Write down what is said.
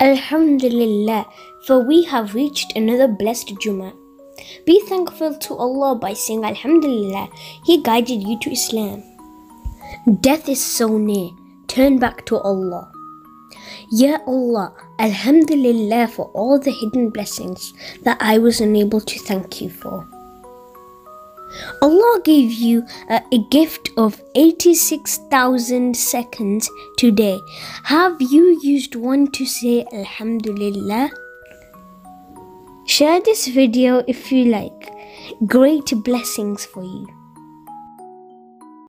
Alhamdulillah, for we have reached another blessed Jummah. Be thankful to Allah by saying Alhamdulillah, He guided you to Islam. Death is so near, turn back to Allah. Ya Allah, Alhamdulillah for all the hidden blessings that I was unable to thank you for. Allah gave you a, a gift of 86,000 seconds today. Have you used one to say Alhamdulillah? Share this video if you like. Great blessings for you.